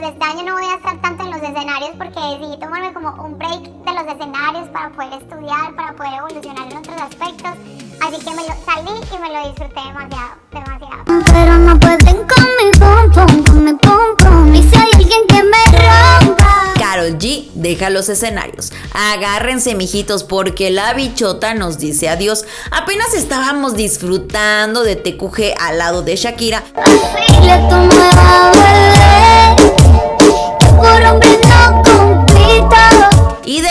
pues este año no voy a estar tanto en los escenarios porque decidí tomarme como un break de los escenarios para poder estudiar, para poder evolucionar en otros aspectos. Así que me lo salí y me lo disfruté demasiado, demasiado. Pero no pueden con mi pum pum, con mi pum pum. Y si hay alguien que me rompa. Carol G deja los escenarios. Agárrense, mijitos, porque la bichota nos dice adiós. Apenas estábamos disfrutando de TQG al lado de Shakira. Dile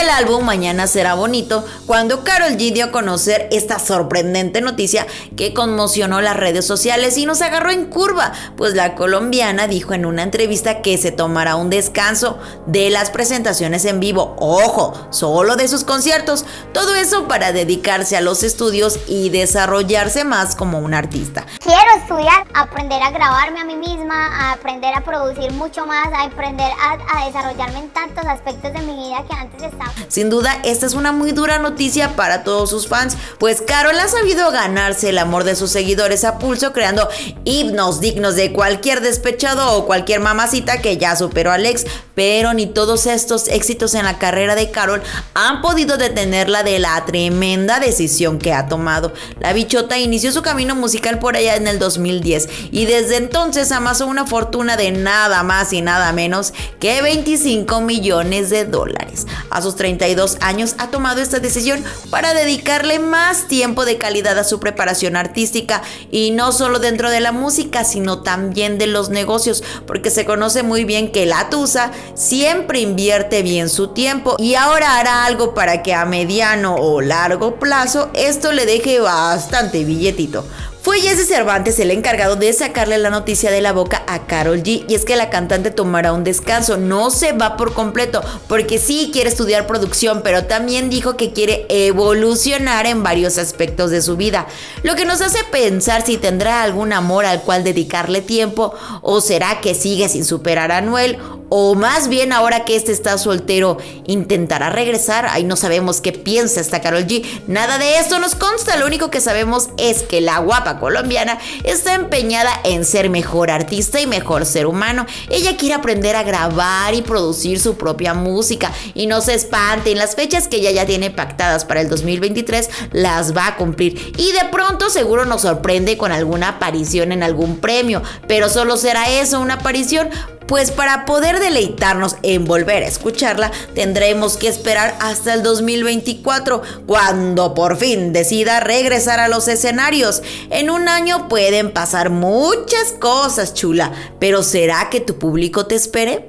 del álbum Mañana será bonito, cuando Carol G dio a conocer esta sorprendente noticia que conmocionó las redes sociales y nos agarró en curva, pues la colombiana dijo en una entrevista que se tomará un descanso de las presentaciones en vivo, ojo, solo de sus conciertos, todo eso para dedicarse a los estudios y desarrollarse más como un artista. Quiero estudiar, aprender a grabarme a mí misma, a aprender a producir mucho más, a aprender a, a desarrollarme en tantos aspectos de mi vida que antes estaba. Sin duda, esta es una muy dura noticia para todos sus fans, pues Carol ha sabido ganarse el amor de sus seguidores a pulso, creando himnos dignos de cualquier despechado o cualquier mamacita que ya superó a Alex, pero ni todos estos éxitos en la carrera de Carol han podido detenerla de la tremenda decisión que ha tomado. La bichota inició su camino musical por allá en el 2010 y desde entonces amasó una fortuna de nada más y nada menos que 25 millones de dólares. A sus 32 años ha tomado esta decisión para dedicarle más tiempo de calidad a su preparación artística y no solo dentro de la música, sino también de los negocios, porque se conoce muy bien que la Tusa siempre invierte bien su tiempo y ahora hará algo para que a mediano o largo plazo esto le deje bastante billetito. Fue Jesse Cervantes el encargado de sacarle la noticia de la boca a Carol G. Y es que la cantante tomará un descanso, no se va por completo, porque sí quiere estudiar producción, pero también dijo que quiere evolucionar en varios aspectos de su vida. Lo que nos hace pensar si tendrá algún amor al cual dedicarle tiempo, o será que sigue sin superar a Noel, o más bien ahora que este está soltero, intentará regresar. Ahí no sabemos qué piensa esta Carol G. Nada de esto nos consta, lo único que sabemos es que la guapa colombiana está empeñada en ser mejor artista y mejor ser humano. Ella quiere aprender a grabar y producir su propia música. Y no se espanten, las fechas que ella ya tiene pactadas para el 2023 las va a cumplir. Y de pronto seguro nos sorprende con alguna aparición en algún premio, pero solo será eso, una aparición pues para poder deleitarnos en volver a escucharla, tendremos que esperar hasta el 2024, cuando por fin decida regresar a los escenarios. En un año pueden pasar muchas cosas, chula, pero ¿será que tu público te espere?